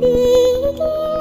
离别。